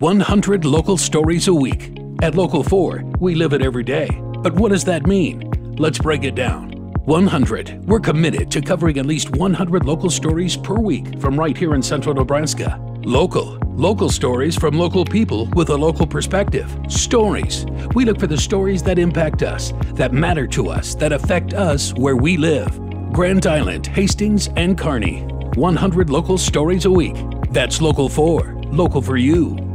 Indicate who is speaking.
Speaker 1: 100 local stories a week. At Local 4, we live it every day. But what does that mean? Let's break it down. 100. We're committed to covering at least 100 local stories per week from right here in central Nebraska. Local. Local stories from local people with a local perspective. Stories. We look for the stories that impact us, that matter to us, that affect us where we live. Grand Island, Hastings, and Kearney. 100 local stories a week. That's Local 4. Local for you.